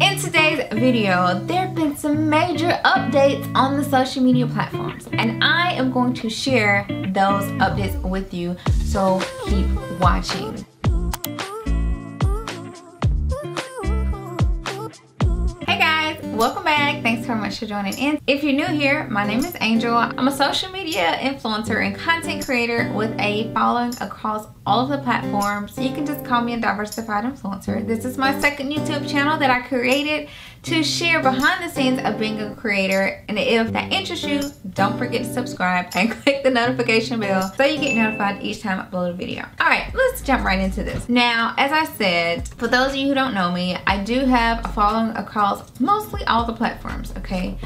In today's video, there have been some major updates on the social media platforms and I am going to share those updates with you, so keep watching. Hey guys, welcome back. Thanks so much for joining in. If you're new here, my name is Angel. I'm a social media influencer and content creator with a following across all of the platforms. You can just call me a diversified influencer. This is my second YouTube channel that I created to share behind the scenes of being a creator. And if that interests you, don't forget to subscribe and click the notification bell so you get notified each time I upload a video. All right, let's jump right into this. Now, as I said, for those of you who don't know me, I do have a following across mostly all the platforms, okay?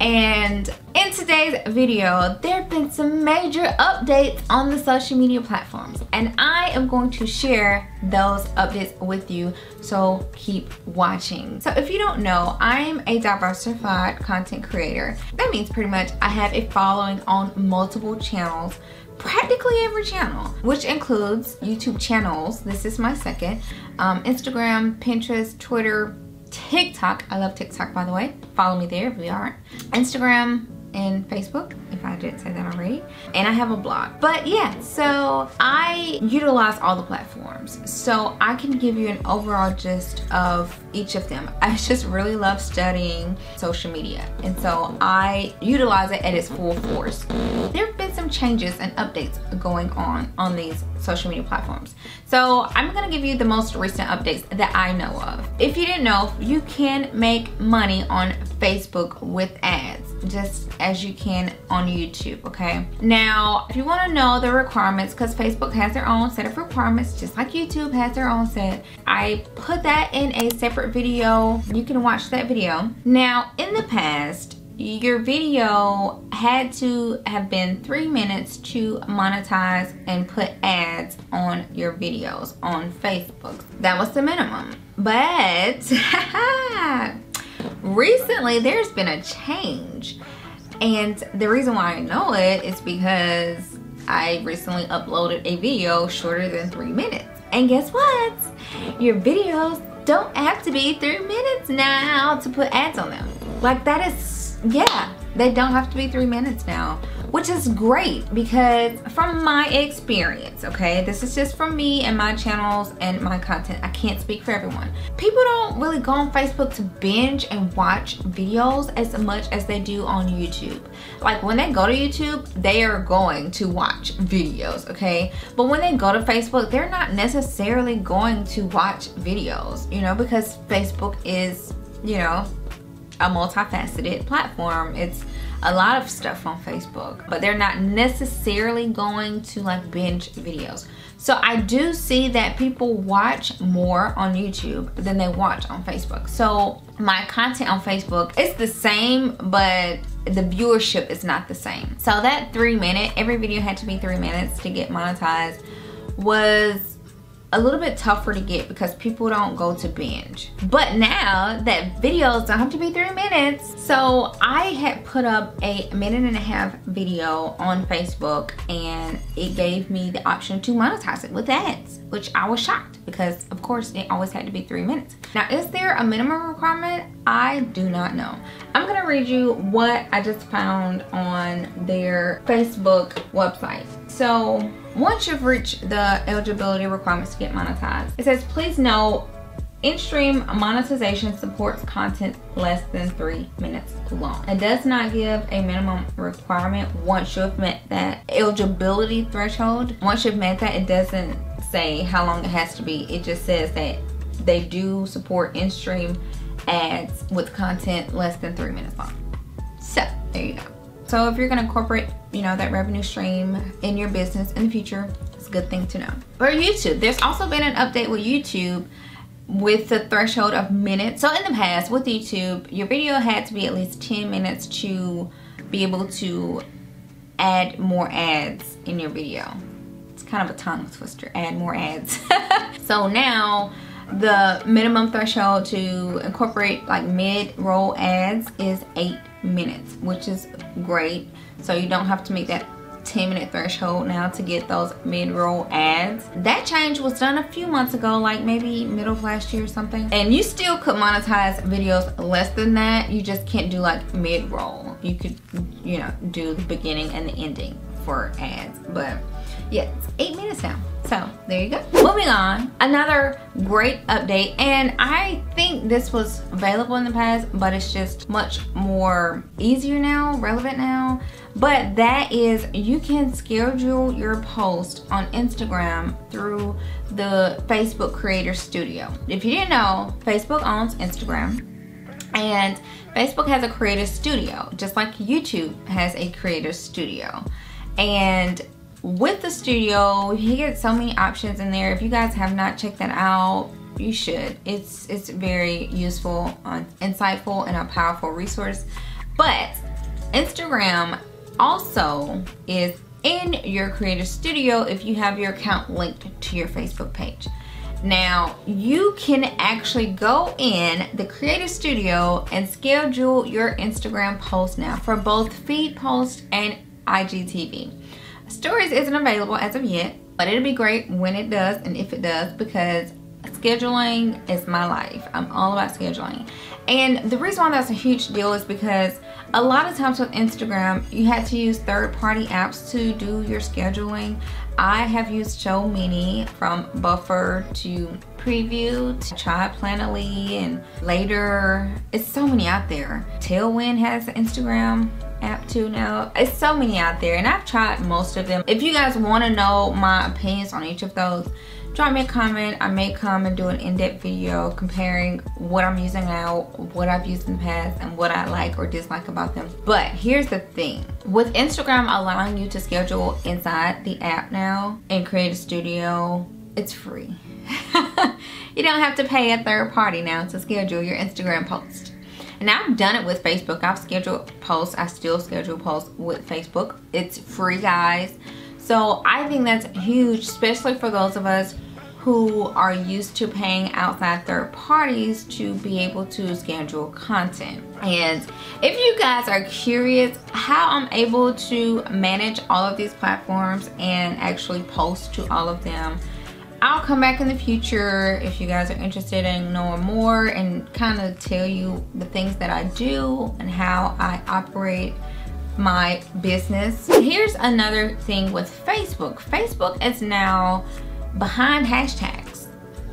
And in today's video, there have been some major updates on the social media platforms and I am going to share those updates with you, so keep watching. So if you don't know, I'm a diversified content creator. That means pretty much I have a following on multiple channels practically every channel, which includes YouTube channels. This is my second. Um, Instagram, Pinterest, Twitter, TikTok. I love TikTok, by the way. Follow me there if you aren't. Instagram and Facebook, I didn't say that already. And I have a blog. But yeah, so I utilize all the platforms. So I can give you an overall gist of each of them. I just really love studying social media. And so I utilize it at its full force. There have been some changes and updates going on on these social media platforms. So I'm gonna give you the most recent updates that I know of. If you didn't know, you can make money on Facebook with ads, just as you can on YouTube, okay? Now, if you wanna know the requirements, because Facebook has their own set of requirements, just like YouTube has their own set, I put that in a separate video. You can watch that video. Now, in the past, your video had to have been three minutes to monetize and put ads on your videos on Facebook. That was the minimum. But recently there's been a change. And the reason why I know it is because I recently uploaded a video shorter than three minutes. And guess what? Your videos don't have to be three minutes now to put ads on them. Like that is yeah, they don't have to be three minutes now, which is great because from my experience, okay, this is just from me and my channels and my content. I can't speak for everyone. People don't really go on Facebook to binge and watch videos as much as they do on YouTube. Like when they go to YouTube, they are going to watch videos, okay? But when they go to Facebook, they're not necessarily going to watch videos, you know, because Facebook is, you know, a multifaceted platform. It's a lot of stuff on Facebook, but they're not necessarily going to like binge videos. So I do see that people watch more on YouTube than they watch on Facebook. So my content on Facebook is the same, but the viewership is not the same. So that three minute, every video had to be three minutes to get monetized was a little bit tougher to get because people don't go to binge. But now that videos don't have to be three minutes, so I had put up a minute and a half video on Facebook and it gave me the option to monetize it with ads, which I was shocked because of course it always had to be three minutes. Now, is there a minimum requirement? I do not know. I'm gonna read you what I just found on their Facebook website. So once you've reached the eligibility requirements to get monetized, it says please note in-stream monetization supports content less than three minutes long. It does not give a minimum requirement once you've met that eligibility threshold. Once you've met that, it doesn't say how long it has to be. It just says that they do support in-stream ads with content less than three minutes long. So, there you go. So if you're gonna incorporate, you know, that revenue stream in your business in the future, it's a good thing to know. For YouTube, there's also been an update with YouTube with the threshold of minutes. So in the past with YouTube, your video had to be at least 10 minutes to be able to add more ads in your video. It's kind of a tongue twister, add more ads. so now the minimum threshold to incorporate like mid-roll ads is eight minutes, which is great. So you don't have to make that 10 minute threshold now to get those mid-roll ads. That change was done a few months ago, like maybe middle of last year or something. And you still could monetize videos less than that. You just can't do like mid-roll. You could, you know, do the beginning and the ending for ads. But yeah, it's eight minutes now. So there you go. Moving on, another great update. And I think this was available in the past, but it's just much more easier now, relevant now. But that is you can schedule your post on Instagram through the Facebook Creator Studio. If you didn't know, Facebook owns Instagram. And Facebook has a creator studio, just like YouTube has a creator studio. And with the studio he gets so many options in there. If you guys have not checked that out you should. It's it's very useful insightful and a powerful resource. But instagram also is in your creator studio if you have your account linked to your facebook page. Now you can actually go in the Creator studio and schedule your instagram post now for both feed posts and igtv Stories isn't available as of yet, but it'll be great when it does and if it does because scheduling is my life. I'm all about scheduling. And the reason why that's a huge deal is because a lot of times with Instagram, you had to use third-party apps to do your scheduling. I have used so many from Buffer to Preview to Try Planoly and later. It's so many out there. Tailwind has Instagram app too now. It's so many out there and I've tried most of them. If you guys want to know my opinions on each of those, drop me a comment. I may come and do an in-depth video comparing what I'm using now, what I've used in the past, and what I like or dislike about them. But here's the thing. With Instagram allowing you to schedule inside the app now and Creator Studio, it's free. you don't have to pay a third party now to schedule your Instagram post. And I've done it with Facebook. I've scheduled posts. I still schedule posts with Facebook. It's free, guys. So I think that's huge, especially for those of us who are used to paying outside third parties to be able to schedule content. And if you guys are curious how I'm able to manage all of these platforms and actually post to all of them, I'll come back in the future if you guys are interested in knowing more and kind of tell you the things that I do and how I operate my business. Here's another thing with Facebook. Facebook is now behind hashtags.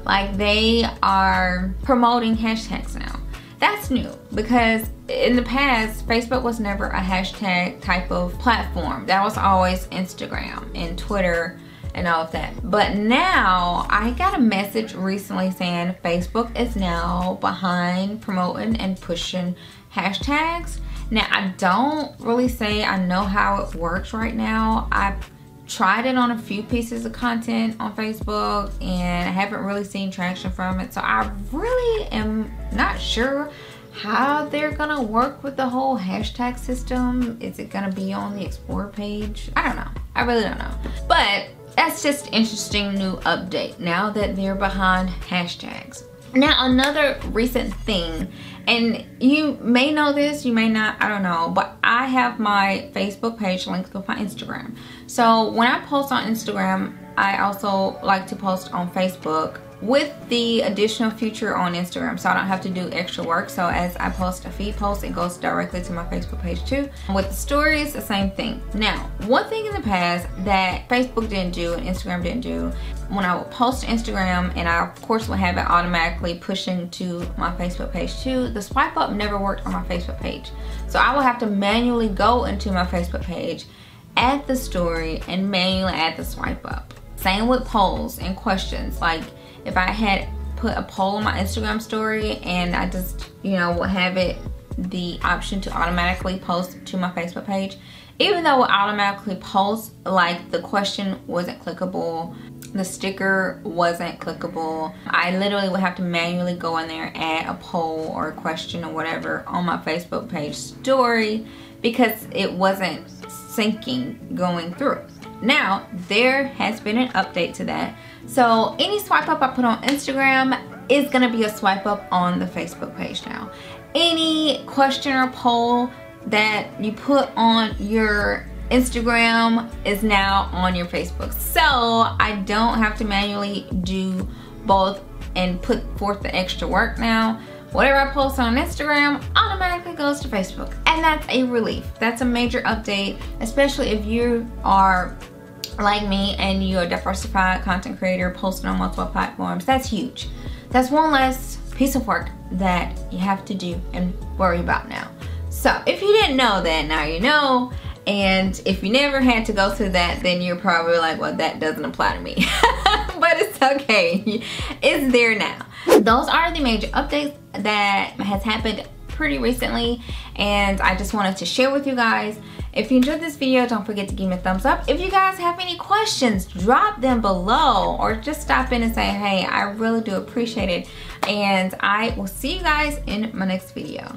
Like they are promoting hashtags now. That's new because in the past, Facebook was never a hashtag type of platform. That was always Instagram and Twitter and all of that. But now I got a message recently saying Facebook is now behind promoting and pushing hashtags. Now I don't really say I know how it works right now. I've tried it on a few pieces of content on Facebook and I haven't really seen traction from it. So I really am not sure how they're gonna work with the whole hashtag system. Is it gonna be on the explore page? I don't know. I really don't know. But that's just interesting new update now that they're behind hashtags. Now another recent thing, and you may know this, you may not, I don't know, but I have my Facebook page linked with my Instagram. So when I post on Instagram, I also like to post on Facebook with the additional feature on Instagram so I don't have to do extra work. So as I post a feed post it goes directly to my Facebook page too. With the stories the same thing. Now one thing in the past that Facebook didn't do and Instagram didn't do when I would post Instagram and I of course would have it automatically pushing to my Facebook page too the swipe up never worked on my Facebook page. So I will have to manually go into my Facebook page add the story and manually add the swipe up. Same with polls and questions. Like if I had put a poll on my Instagram story and I just, you know, have it the option to automatically post to my Facebook page, even though it automatically posts, like the question wasn't clickable, the sticker wasn't clickable. I literally would have to manually go in there add a poll or a question or whatever on my Facebook page story because it wasn't syncing going through. Now, there has been an update to that. So any swipe up I put on Instagram is gonna be a swipe up on the Facebook page now. Any question or poll that you put on your Instagram is now on your Facebook. So I don't have to manually do both and put forth the extra work now. Whatever I post on Instagram automatically goes to Facebook. And that's a relief. That's a major update, especially if you are like me and you're a diversified content creator posting on multiple platforms. That's huge. That's one less piece of work that you have to do and worry about now. So if you didn't know that, now you know. And if you never had to go through that, then you're probably like, well, that doesn't apply to me. but it's okay. It's there now. Those are the major updates that has happened pretty recently and I just wanted to share with you guys. If you enjoyed this video, don't forget to give me a thumbs up. If you guys have any questions, drop them below or just stop in and say, hey, I really do appreciate it. And I will see you guys in my next video.